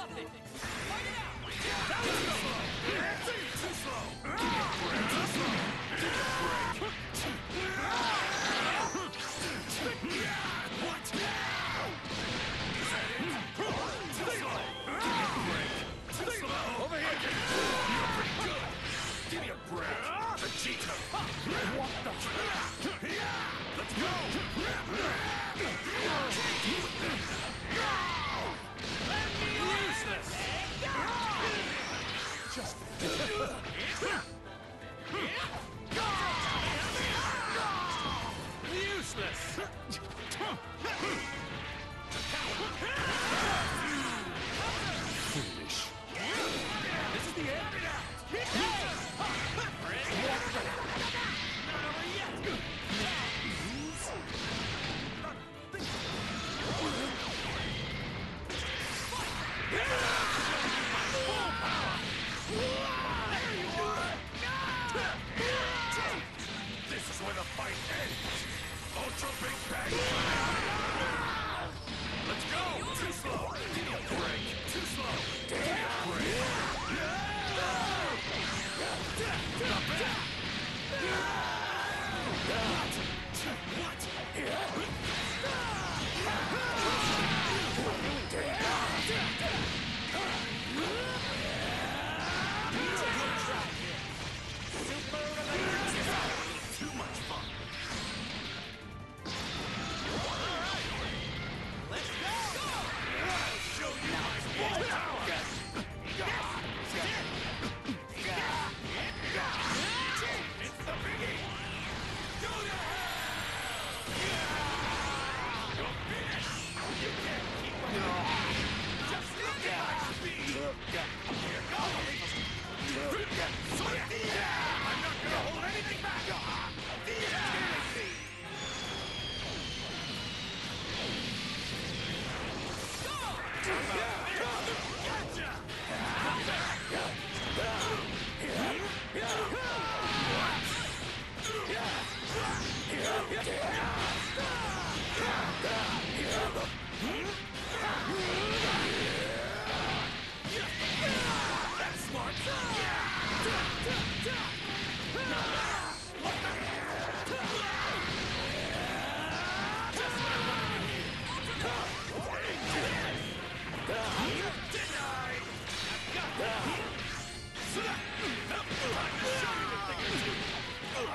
¡Combate! Not bad! Anything back! Tennessee!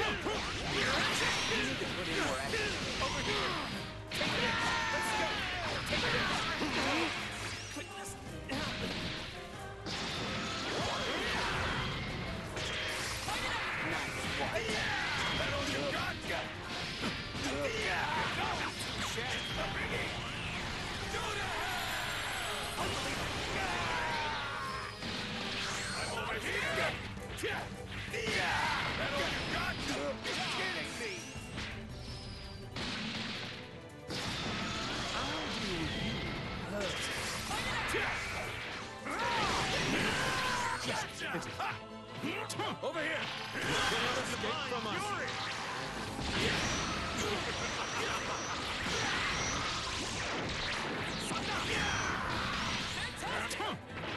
Over here. Take it. Let's go. Take it. escape from us.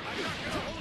I'm not gonna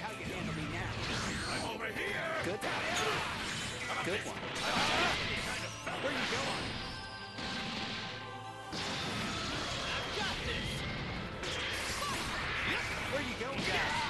see how you handle me now. I'm over here! Good one. Good one. Where you going? I've got this! Where you going, guys?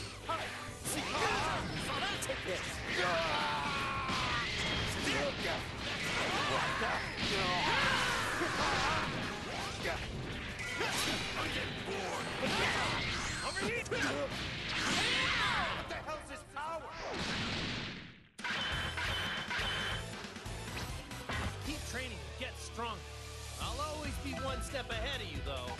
Keep training and get stronger. I'll always be one step ahead of you, though.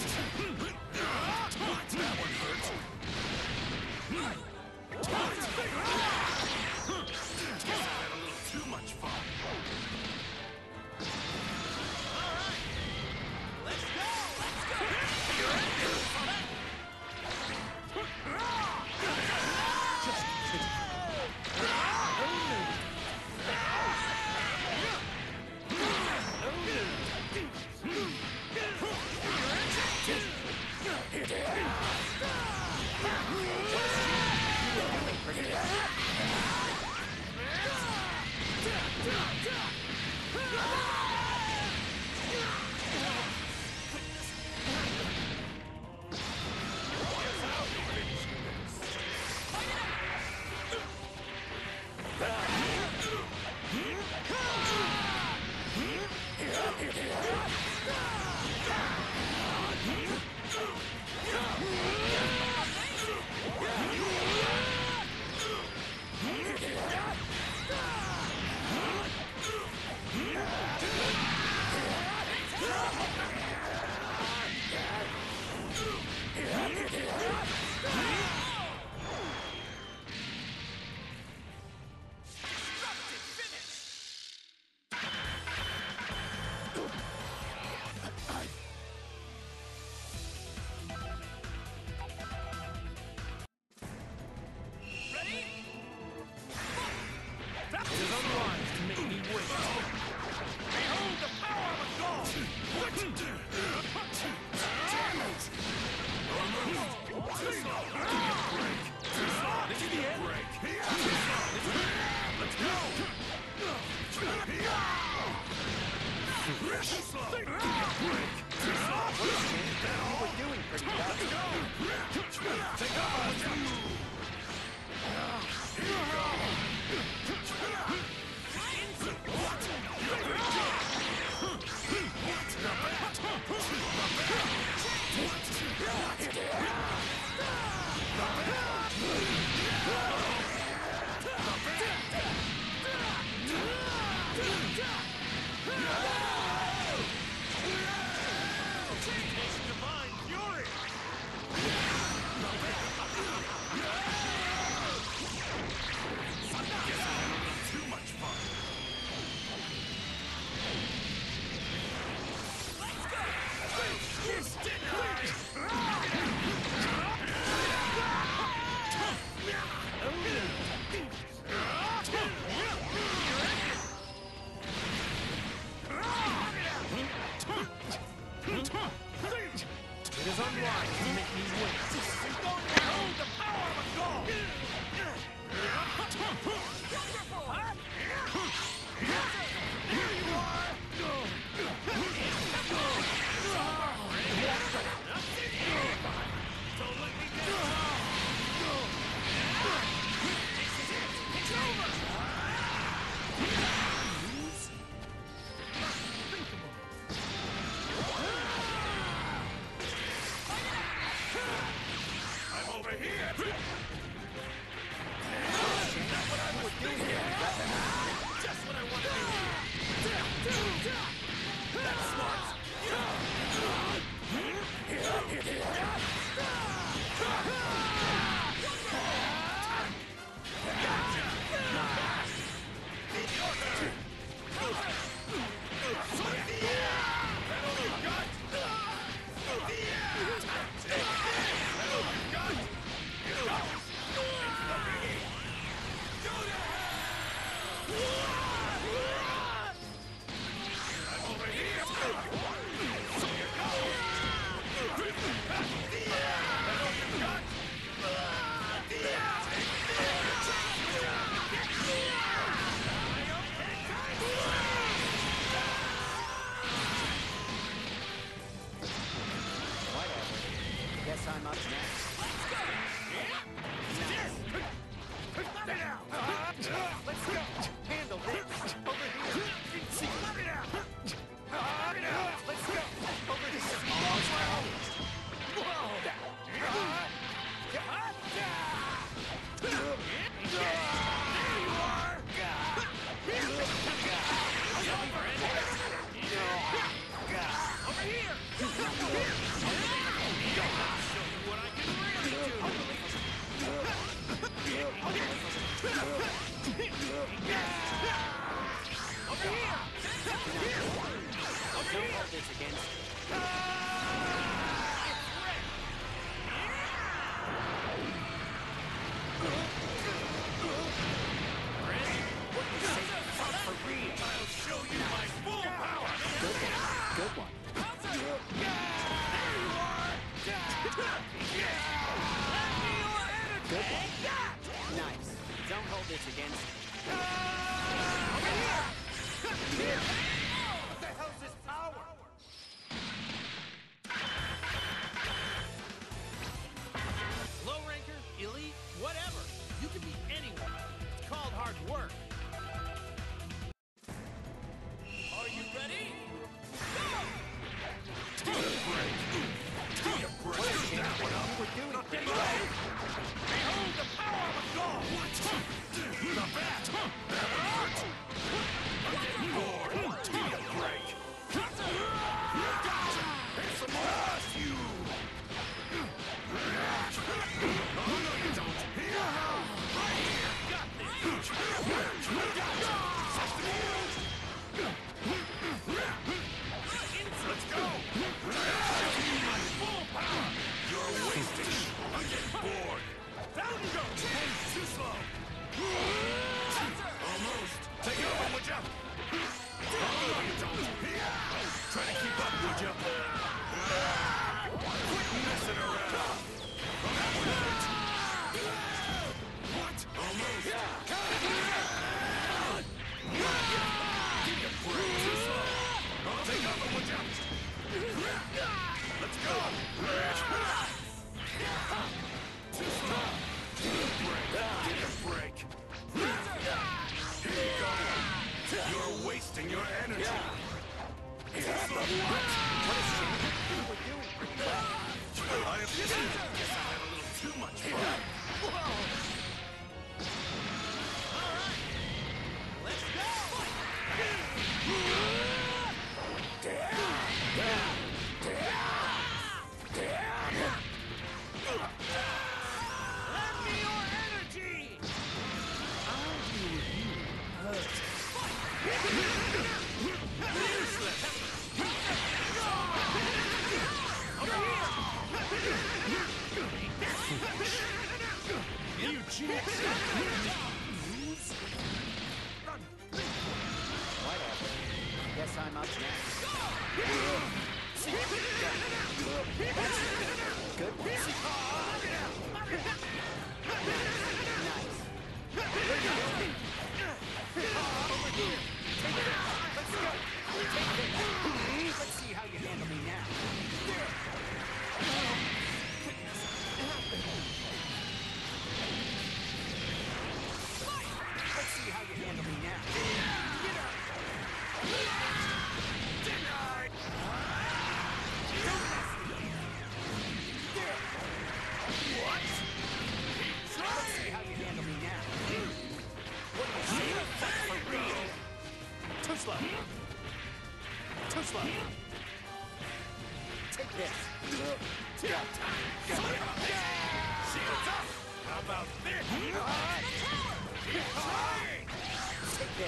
Hmm. Unwise to up next. Hold against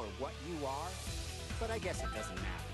or what you are, but I guess it doesn't matter.